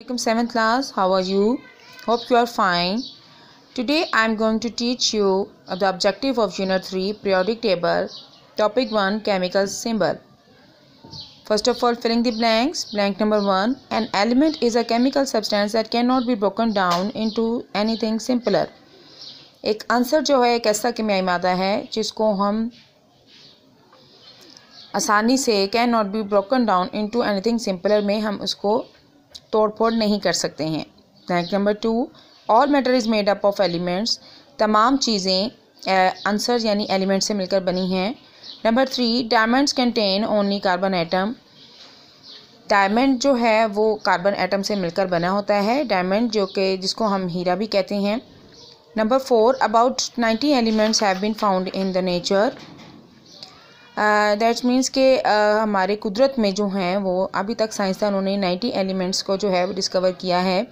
Welcome 7th class how are you hope you are fine today I am going to teach you the objective of unit 3 periodic table topic 1 chemical symbol first of all filling the blanks blank number 1 an element is a chemical substance that cannot be broken down into anything simpler एक answer जो है एक ऐसा केमियाई मादा है जिसको हम आसानी से can not be broken down into anything simpler में हम उसको तोड़ फोड़ नहीं कर सकते हैं। Thank number two all matter is made up of elements तमाम चीज़ें आंसर यानी एलिमेंट से मिलकर बनी हैं। Number three diamonds contain only carbon atom diamond जो है, वो कार्बन एटम से मिलकर बना होता है। डायमंड जो कि, जिसको हम हीरा भी कहते हैं। Number four about ninety elements have been found in the nature that's means के हमारे कुदरत में जो हैं वो अभी तक साइंसदानों ने नाइन्टी एलिमेंट्स को जो है वो डिस्कवर किया है।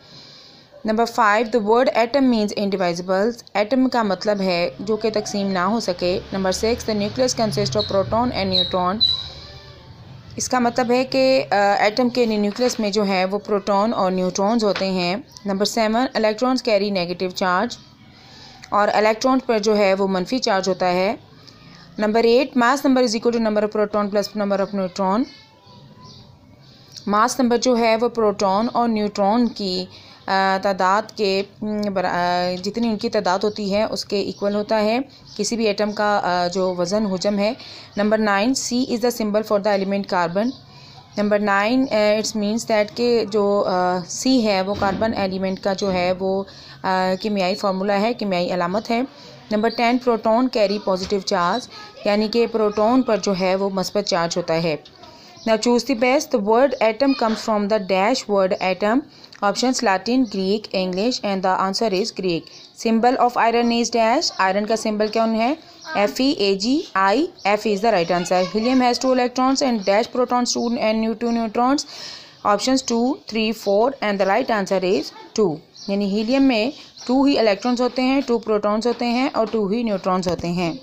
Number five the word atom means indivisible atom का मतलब है जो कि तकसीम ना हो सके। Number six the nucleus consist of proton and neutron इसका मतलब है कि एटम uh, के न्यूक्लियस में जो है वो प्रोटॉन और न्यूट्रॉन्स होते हैं। Number seven electrons carry negative charge और इलेक्ट्रॉन पर जो है वो मनफी चार्ज होता है। Number eight mass number is equal to number of proton plus number of neutron mass number जो है वो प्रोटॉन और न्यूट्रॉन की तादाद के जितनी उनकी तादाद होती है, उसके इक्वल होता है। किसी भी एटम का जो वज़न, हजम है। Number nine C is the symbol for the element carbon number nine it's means that के जो सी uh, है वो कार्बन एलिमेंट का जो है वो कीमियाई फार्मूला है कीमियाई अलामत है. Number ten proton carry positive charge यानी कि प्रोटॉन पर जो है वो मस्बत चार्ज होता है. ना choose the best the word atom comes from the dash word atom option Latin Greek English and the answer is Greek symbol of iron is dash iron का सिंबल कौन है? G I F is the right answer helium has two electrons and dash protons two and new two neutrons option two three four and the right answer is two यानी helium में two ही electrons होते हैं two protons होते हैं और to he neutrons होते हैं।